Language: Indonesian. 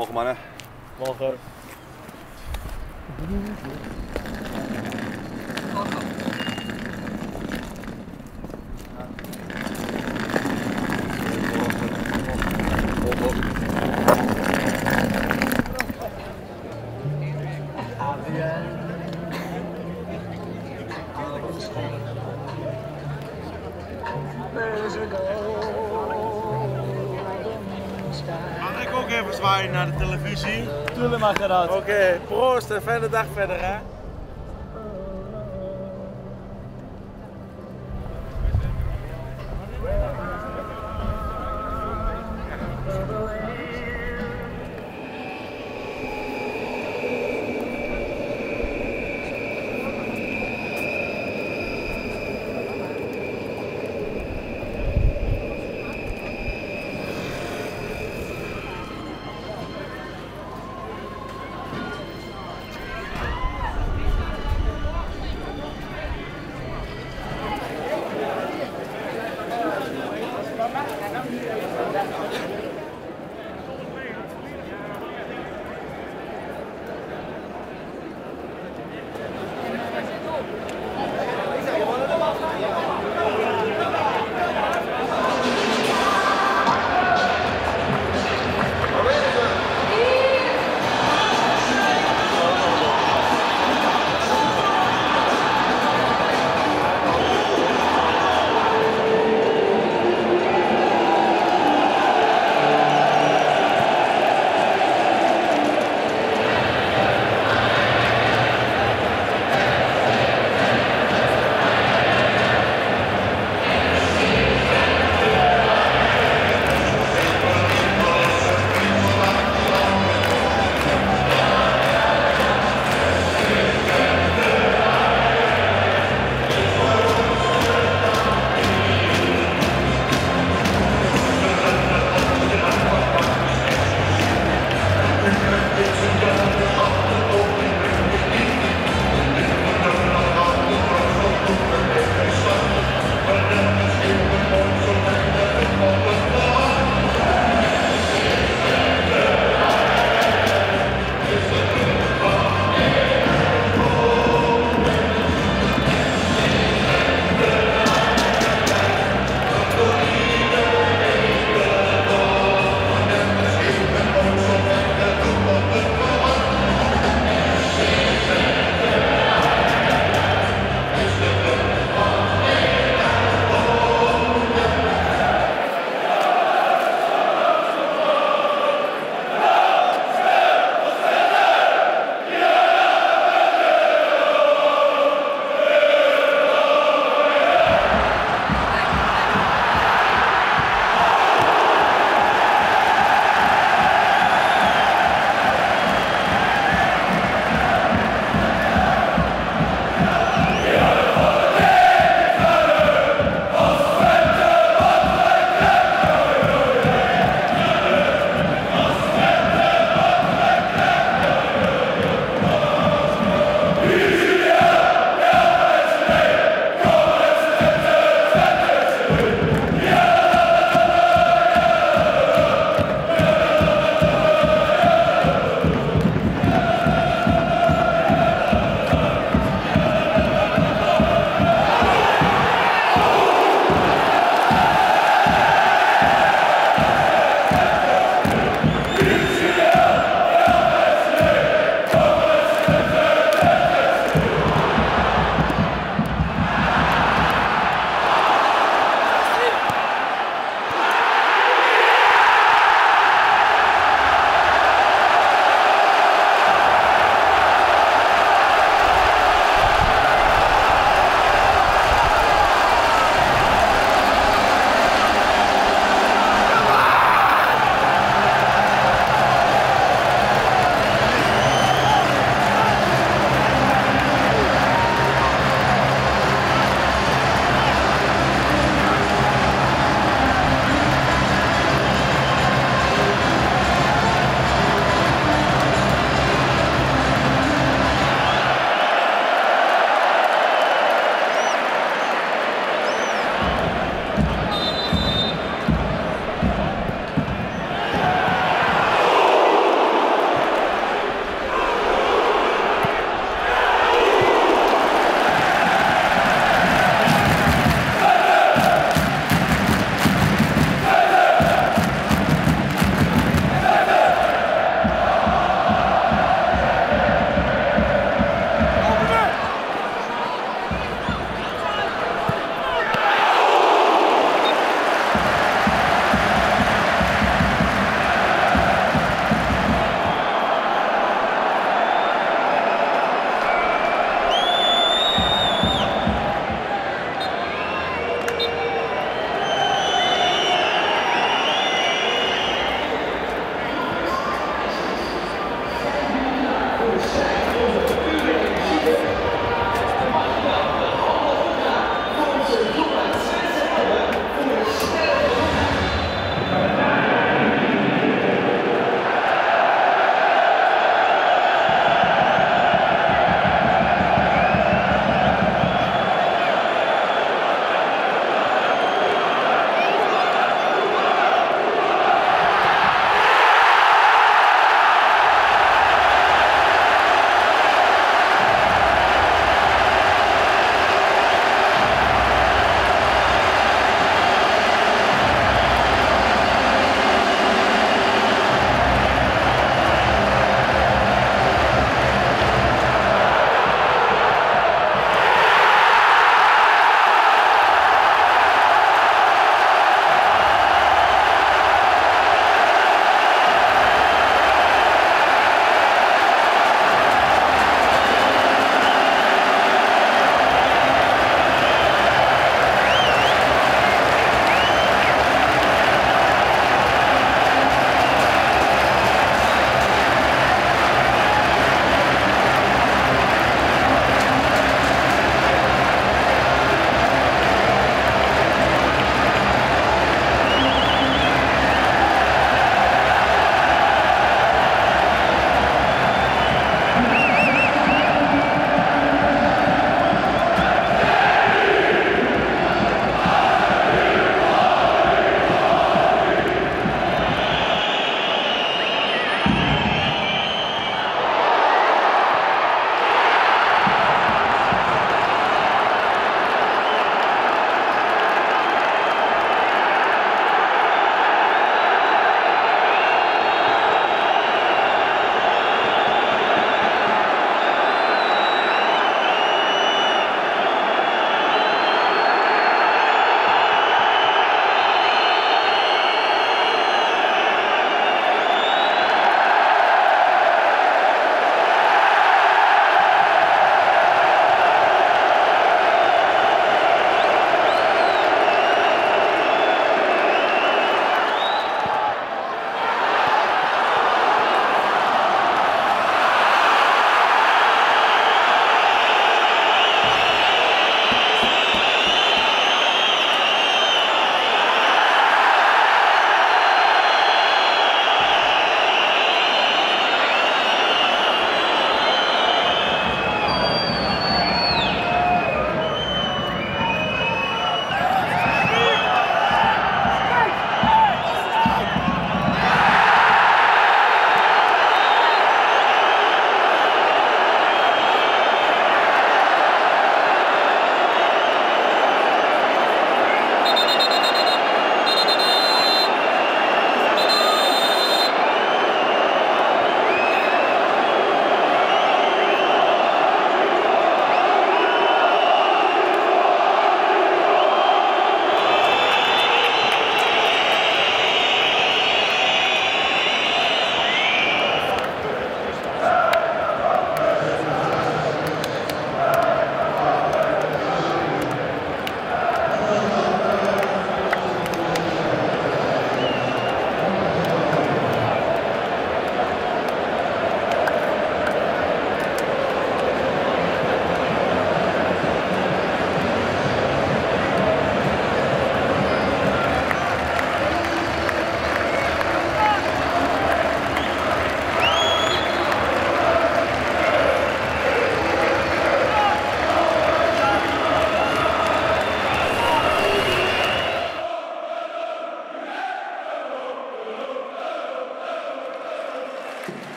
mau kemana? Mau ke Oké, proost en fijne dag verder hè.